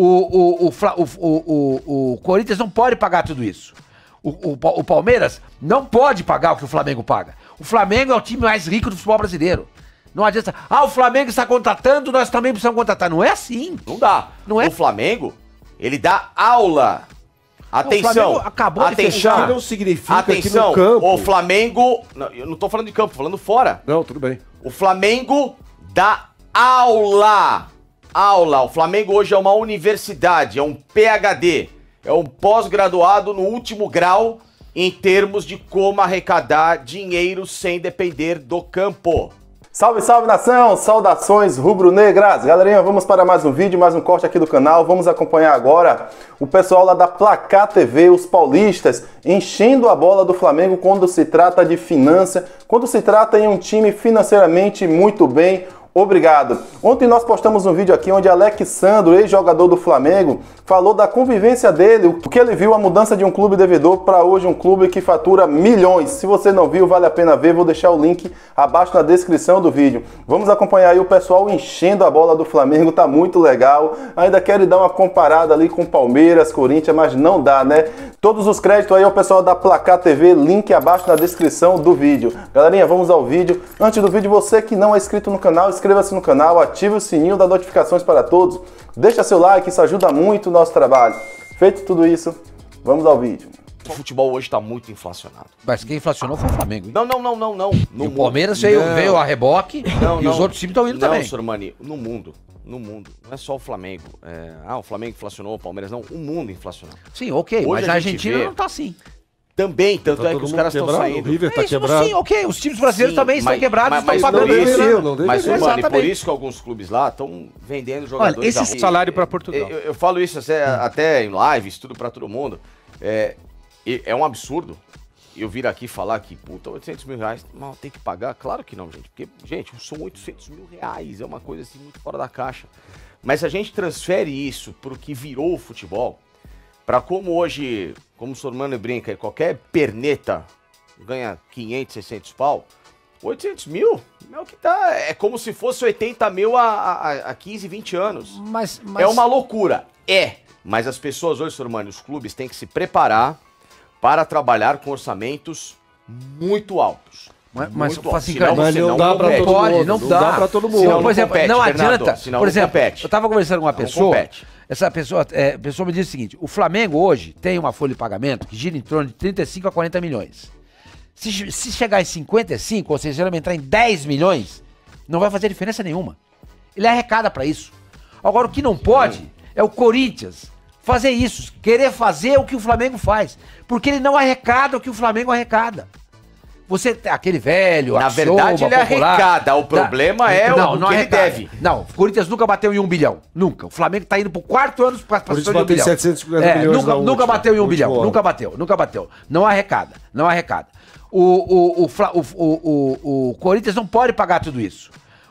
O, o, o, o, o, o, o Corinthians não pode pagar tudo isso. O, o, Pa- o Palmeiras não pode pagar o que o Flamengo paga. O Flamengo é o time mais rico do futebol brasileiro. Não adianta. Ah, o Flamengo está contratando, nós também precisamos contratar. Não é assim. Não dá. Não é- O Flamengo, ele dá aula. Atenção. Flamengo acabou de atenção. fechar. Não significa que Atenção. no campo- O Flamengo. Não, eu não tô falando de campo, tô falando fora. Não, tudo bem. O Flamengo dá aula. Aula. O Flamengo hoje é uma universidade, é um PhD, é um pós-graduado no último grau em termos de como arrecadar dinheiro sem depender do campo. Salve, salve nação! Saudações rubro-negras! Galerinha, vamos para mais um vídeo, mais um corte aqui do canal. Vamos acompanhar agora o pessoal lá da Placar TV, os paulistas, enchendo a bola do Flamengo quando se trata de finança, quando se trata em um time financeiramente muito bem. Obrigado. Ontem nós postamos um vídeo aqui onde Alexandro, ex-jogador do Flamengo, falou da convivência dele, o que ele viu a mudança de um clube devedor para hoje um clube que fatura milhões. Se você não viu, vale a pena ver, vou deixar o link abaixo na descrição do vídeo. Vamos acompanhar aí o pessoal enchendo a bola do Flamengo, tá muito legal. Ainda quero dar uma comparada ali com Palmeiras, Corinthians, mas não dá, né? Todos os créditos aí ao pessoal da Placar TV, link abaixo na descrição do vídeo. Galerinha, vamos ao vídeo. Antes do vídeo, você que não é inscrito no canal, inscreva-se no canal, ative o sininho das notificações para todos. Deixa seu like, isso ajuda muito o nosso trabalho. Feito tudo isso, vamos ao vídeo. O futebol hoje tá muito inflacionado. Mas quem inflacionou foi o Flamengo. hein? Não, não, não, não, não. No E o. Palmeiras veio, Não. veio a reboque Não, e não. os outros times estão indo não, também. Sormani, no mundo. No mundo. Não é só o Flamengo. É, ah, o Flamengo inflacionou, o Palmeiras não. O mundo inflacionou. Sim, ok, Hoje mas a a Argentina vê- não tá assim. Também, tanto Tá é que os caras estão saindo. O River tá É isso, quebrado. sim, ok. Os times brasileiros Sim, também estão mas- quebrados mas- estão mas pagando por isso- não Mas, deveria. Sormani, por isso que alguns clubes lá estão vendendo jogadores. esse a ruim. salário pra Portugal. Eu, eu falo isso até, até em live, estudo pra todo mundo. É, e- é um absurdo eu vir aqui falar que, puta, 800 mil reais, mal tem que pagar? Claro que não, gente. Porque, gente, são 800 mil reais. É uma coisa assim muito fora da caixa. Mas se a gente transfere isso pro que virou o futebol, pra como hoje, como o Sormano brinca, qualquer perneta ganha 500, 600 pau, 800 mil é o que tá. É como se fosse 80 mil há, há, há 15, 20 anos. Mas, mas É uma loucura. É. Mas as pessoas hoje, Sormani, os clubes têm que se preparar para trabalhar com orçamentos muito altos. Mas, mas Muito altos. assim, cara, não não dá compete. todo pode, mundo. não Não dá. dá pra todo mundo. Senão por exemplo, compete, não adianta. senão Por exemplo, eu tava conversando com uma pessoa. Essa pessoa, é, pessoa me disse o seguinte: o Flamengo hoje tem uma folha de pagamento que gira em torno de 35 a 40 milhões. Se, se chegar em 55, ou seja, se ele entrar em 10 milhões, não vai fazer diferença nenhuma. Ele arrecada pra isso. Agora, o que não pode é o Corinthians fazer isso, querer fazer o que o Flamengo faz. Porque ele não arrecada o que o Flamengo arrecada. Você tem aquele velho, Na verdade, ele popular, arrecada. O problema é o que ele deve. Não, o Corinthians nunca bateu em um bilhão. Nunca. O Flamengo tá indo pro quarto ano pra Corinthians passar de um bilhão. 750 É, milhões nunca, na nunca última, bateu em um bilhão. ano. Nunca bateu, nunca bateu. Não arrecada, não arrecada. O, o, o, o, o, o, o Corinthians não pode pagar tudo isso.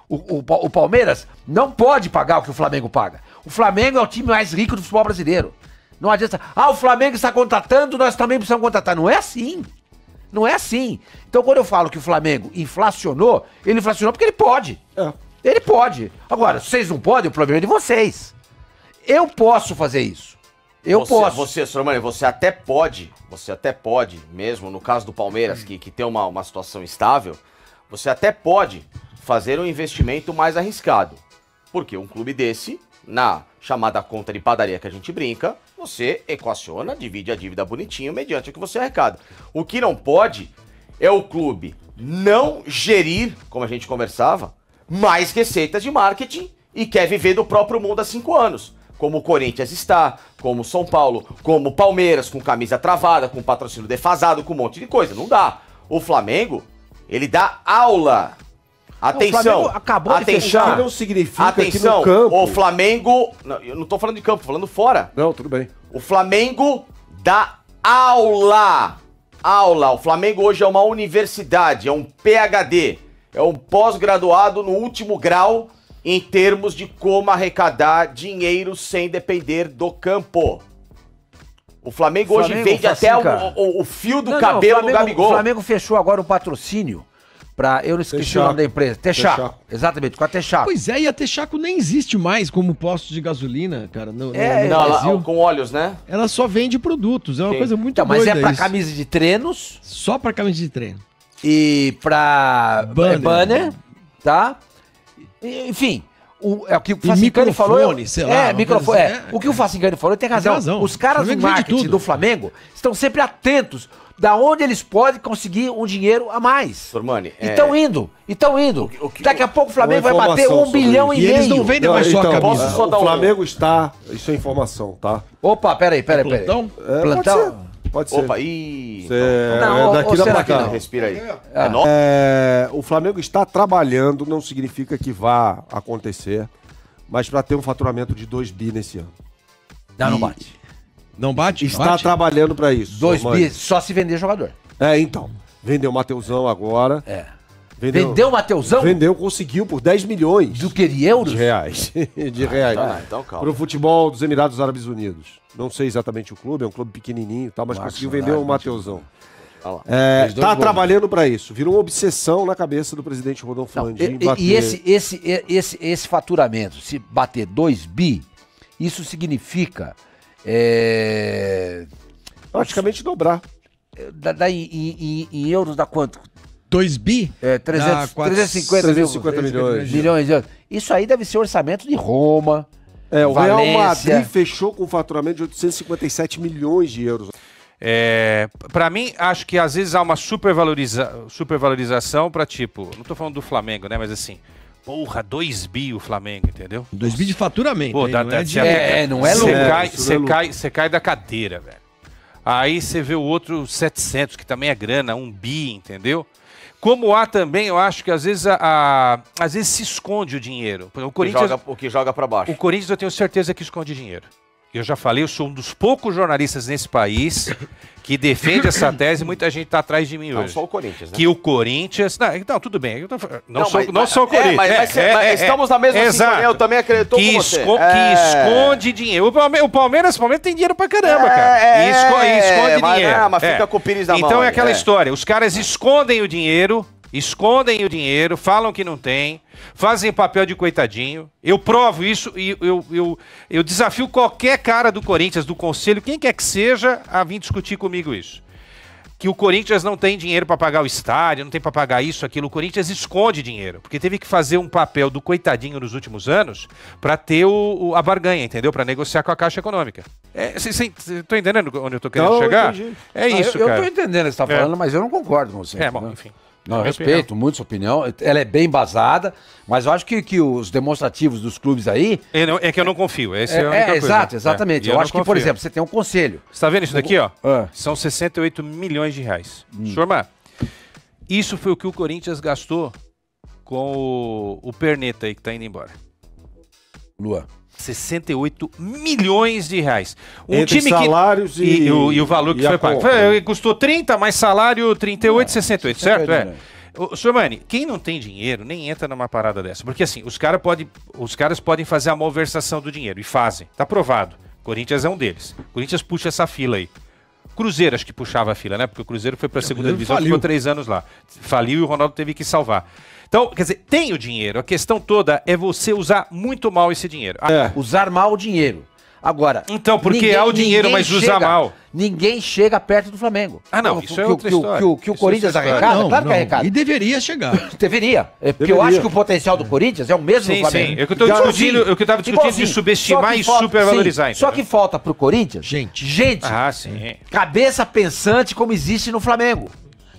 O, o, o Palmeiras não pode pagar o que o Flamengo paga. O Flamengo é o time mais rico do futebol brasileiro. Não adianta. Ah, o Flamengo está contratando, nós também precisamos contratar. Não é assim. Não é assim. Então, quando eu falo que o Flamengo inflacionou, ele inflacionou porque ele pode. É. Ele pode. Agora, se vocês não podem, o problema é de vocês. Eu posso fazer isso. Eu você, posso. Você, Sormani, você até pode, você até pode, mesmo no caso do Palmeiras, que, que tem uma, uma situação estável, você até pode fazer um investimento mais arriscado. Porque um clube desse, na chamada conta de padaria que a gente brinca, você equaciona, divide a dívida bonitinho mediante o que você arrecada. O que não pode é o clube não gerir, como a gente conversava, mais receitas de marketing e quer viver do próprio mundo há cinco anos. Como o Corinthians está, como o São Paulo, como o Palmeiras, com camisa travada, com patrocínio defasado, com um monte de coisa. Não dá. O Flamengo, ele dá aula. Atenção. Flamengo acabou de atenção. fechar. Não significa que Atenção, no campo... o Flamengo. Não, eu não tô falando de campo, tô falando fora. Não, tudo bem. O Flamengo dá aula. Aula. O Flamengo hoje é uma universidade, é um PhD, é um pós-graduado no último grau em termos de como arrecadar dinheiro sem depender do campo. O Flamengo, hoje Flamengo, vende Facinho, até o, o- o fio do Não, não, cabelo o Flamengo, do Gabigol. O Flamengo fechou agora um patrocínio Pra, eu não esqueci Texaco. o nome da empresa. Texaco. Texaco. Exatamente, com a Texaco. Pois é, e a Texaco nem existe mais como posto de gasolina, cara, no, É, no Não, ela- Brasil. com óleos, né? Ela só vende produtos, é uma Sim. coisa muito Então, mas é pra isso. camisa de treinos Só pra camisa de treino. e pra Banner. banner, tá? Enfim, o, é o que o Facincani falou. eu- microfone, sei lá, é, microfone. É, é. o que o Facincani falou tem razão. razão. Os caras do marketing do Flamengo estão sempre atentos da onde eles podem conseguir um dinheiro a mais. Sormani, E é- estão indo, e estão indo. o que- Daqui a pouco o Flamengo vai bater um bilhão isso. e E eles não vendem mais só a então, camisa. só o dar um- Flamengo está. Isso é informação, tá? Opa, peraí, peraí, peraí. plantão? É, Plantão? Pode ser. Pode ser. Opa, ih. Isso é, Não, é daqui ou da pra cá. não? Respira aí. É nosso? É, o Flamengo está trabalhando, não significa que vá acontecer, mas para ter um faturamento de 2 bi nesse ano. Não, não E bate. Não bate? Está bate? trabalhando para isso. 2 Sormani. bi só se vender jogador. É, então. Vendeu o Mateusão agora. É. Vendeu, Vendeu o Mateusão Vendeu, conseguiu por 10 milhões do que de euros? de reais. de reais. Ah, então calma. Para o futebol dos Emirados Árabes Unidos. Não sei exatamente o clube, é um clube pequenininho e tal, mas Marcos conseguiu vender o Mateusão. Lá. É, dois tá gols. trabalhando para isso. Virou uma obsessão na cabeça do presidente Rodolfo Landim. e, bater- e esse, esse, esse, esse faturamento, se bater 2 bi, isso significa. É, praticamente dobrar. dá, dá em, em- em- euros dá quanto? 2 bi? É, 300, Dá quatro- 350, mil- 350 milhões. milhões de euros. Isso aí deve ser orçamento de Roma. É, o Real Valência. Madrid fechou com um faturamento de 857 milhões de euros. É, para mim, acho que às vezes há uma supervaloriza, supervalorização para tipo, não tô falando do Flamengo, né, mas assim, porra, 2 bi o Flamengo, entendeu? 2 bi de faturamento. Pô, hein? dá, não dá, é de... você É, não é Você louco. cai, você é cai, você cai da cadeira, velho. Aí você vê o outro 700, que também é grana, um bi, entendeu? Como há também, eu acho que às vezes, a, a- às vezes se esconde o dinheiro. O que Corinthians, joga, o que joga pra baixo. o Corinthians eu tenho certeza que esconde dinheiro. Eu já falei, eu sou um dos poucos jornalistas nesse país que defende essa tese. Muita gente tá atrás de mim Não hoje. só o Corinthians, né? Que o Corinthians. Não, então, tudo bem. tô não, Não, sou, mas- não mas- sou o é, Corinthians. mas- mas- mas estamos na mesma exato. sintonia, eu também acredito que, você. esco- É. que esconde dinheiro. O Palme- o Palmeiras, o Palmeiras tem dinheiro pra caramba, cara. É, e, esco- e esconde dinheiro. ah, mas fica com o Pires na Então mão é aí, aquela é. história. Os caras escondem o dinheiro, escondem o dinheiro, falam que não tem, fazem papel de coitadinho. Eu provo isso e eu, eu, eu desafio qualquer cara do Corinthians, do conselho, quem quer que seja, a vir discutir comigo isso que o Corinthians não tem dinheiro para pagar o estádio, não tem para pagar isso, aquilo. O Corinthians esconde dinheiro, porque teve que fazer um papel do coitadinho nos últimos anos para ter o, o- a barganha, entendeu? Para negociar com a Caixa Econômica. É, cê, cê- tô entendendo onde eu tô querendo Não, chegar? É Ah, isso, eu, eu cara. tô entendendo o que você tá É. falando, mas eu não concordo com você. É, bom, entendeu? enfim. Não, eu respeito muito sua opinião. Ela é bem embasada, mas eu acho que, que os demonstrativos dos clubes aí. É, não- é que eu não confio. Esse é, É, a única é, coisa. exato, É, exatamente. e eu, acho que, por exemplo, você tem um conselho. Você tá vendo isso daqui, ó? Ah. São 68 milhões de reais. Hum. Sorma, isso foi o que o Corinthians gastou com o, o Perneta aí que tá indo embora. Lua. 68 milhões de reais. Um Entre time que. salários E, e- o, e o valor que foi pago. Foi, né? Custou 30, mais salário 38, 68, certo? 68 É. milhões. Ô, Senhor Mani, quem não tem dinheiro nem entra numa parada dessa. Porque assim, os, cara pode, os caras podem fazer a malversação do dinheiro. E fazem. Tá provado. Corinthians é um deles. Corinthians puxa essa fila aí. Cruzeiro acho que puxava a fila, né? Porque o Cruzeiro foi pra segunda Cruzeiro divisão, faliu. ficou três anos lá. Faliu e o Ronaldo teve que salvar. Então, quer dizer, tem o dinheiro. A questão toda é você usar muito mal esse dinheiro. Ah, É. Usar mal o dinheiro. Agora. Então, porque há o dinheiro, ninguém mas usa mal. Ninguém chega perto do Flamengo. Ah, não, O- isso que, é o- outra que, o- história. Que, o- que o Isso é Corinthians história. arrecada, claro que arrecada. E deveria chegar. Deveria. É porque eu acho que o potencial do Corinthians é o mesmo Sim, do Flamengo. sim. É o que eu Igualzinho. discutindo- é o que eu tava discutindo de Igualzinho. subestimar Só que e falta- supervalorizar, sim, Só que falta pro Corinthians Gente. gente, Ah, sim. cabeça pensante como existe no Flamengo.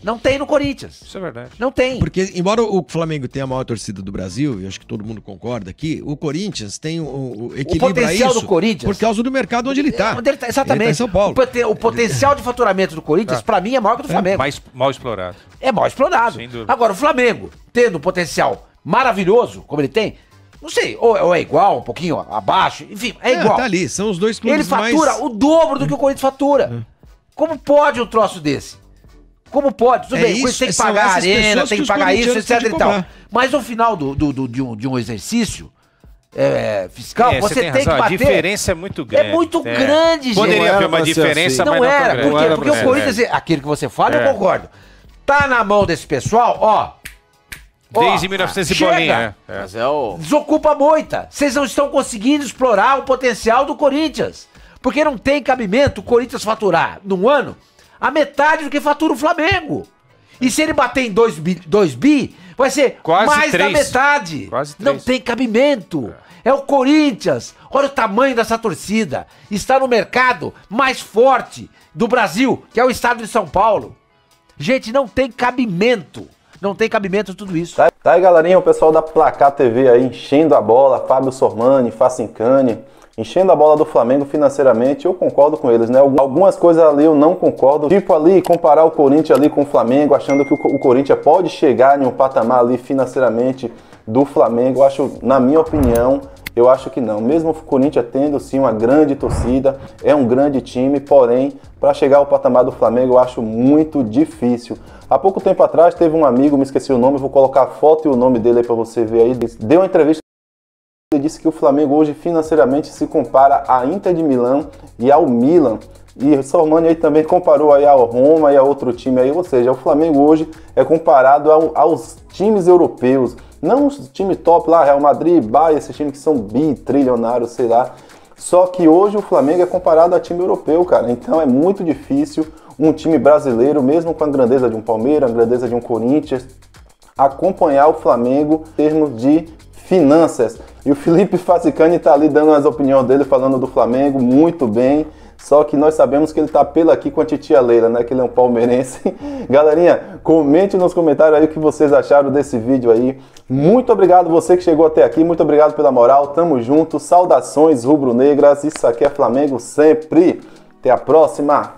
Não tem no Corinthians. Isso é verdade. Não tem. Porque, embora o Flamengo tenha a maior torcida do Brasil, e acho que todo mundo concorda aqui, o Corinthians tem o, o equilibra potencial isso do Corinthians- por causa do mercado onde ele tá. Onde ele tá- exatamente. Ele tá em São Paulo. O, poten- o potencial de faturamento do Corinthians, pra mim, é maior que o do Flamengo. Mais mal explorado. É mal explorado. Sem dúvida. Agora, o Flamengo, tendo um potencial maravilhoso, como ele tem, não sei, ou, ou é igual, um pouquinho abaixo, enfim, é, É, igual. tá ali, são os dois ele clubes fatura mais... o dobro do que o Corinthians fatura. Como pode um troço desse? Como pode? Tudo É bem, o isso, Corinthians tem que pagar a arena, tem que que pagar isso, etc e que tal. Mas no final do, do- do- de, um, de um exercício é, fiscal, É, você tem, que razão, bater. A diferença é muito grande. É muito grande, gente. Poderia haver uma diferença, assim. mas não não era, grande. por quê? era Porque pra o ser. Corinthians, aquilo que você fala, É. eu concordo. Tá na mão desse pessoal, ó. Desde Ó, 1900 e chega. bolinha. é, é. Mas é o. Desocupa a moita. Vocês não estão conseguindo explorar o potencial do Corinthians. Porque não tem cabimento o Corinthians faturar num ano a metade do que fatura o Flamengo. E se ele bater em 2 bi, dois bi, vai ser Quase mais da três. metade. Quase não três. tem cabimento. É o Corinthians. Olha o tamanho dessa torcida. Está no mercado mais forte do Brasil, que é o estado de São Paulo. Gente, não tem cabimento. Não tem cabimento tudo isso. Tá, tá aí, galerinha, o pessoal da Placar TV aí enchendo a bola, Fábio Sormani, Facincani, enchendo a bola do Flamengo financeiramente, eu concordo com eles, né? Algum- Algumas coisas ali eu não concordo, tipo ali comparar o Corinthians ali com o Flamengo, achando que o Corinthians pode chegar em um patamar ali financeiramente do Flamengo, eu acho, na minha opinião, eu acho que não. Mesmo o Corinthians tendo sim uma grande torcida, é um grande time, porém, para chegar ao patamar do Flamengo eu acho muito difícil. Há pouco tempo atrás teve um amigo, me esqueci o nome, vou colocar a foto e o nome dele aí para você ver aí. Deu uma entrevista ele disse que o Flamengo hoje financeiramente se compara à Inter de Milão e ao Milan. E Sormani aí também comparou aí ao Roma e a outro time aí, ou seja, o Flamengo hoje é comparado ao- aos times europeus, não os times top lá, Real Madrid, Bayern, esses times que são bi-trilionários, sei lá. Só que hoje o Flamengo é comparado a time europeu, cara. Então é muito difícil um time brasileiro, mesmo com a grandeza de um Palmeiras, a grandeza de um Corinthians, acompanhar o Flamengo em termos de finanças. E o Felipe Facicani está ali dando as opiniões dele, falando do Flamengo muito bem. Só que nós sabemos que ele tá pela aqui com a titia Leila, né? Que ele é um palmeirense. Galerinha, comente nos comentários aí o que vocês acharam desse vídeo aí. Muito obrigado você que chegou até aqui. Muito obrigado pela moral. Tamo junto. Saudações rubro-negras. Isso aqui é Flamengo sempre. Até a próxima.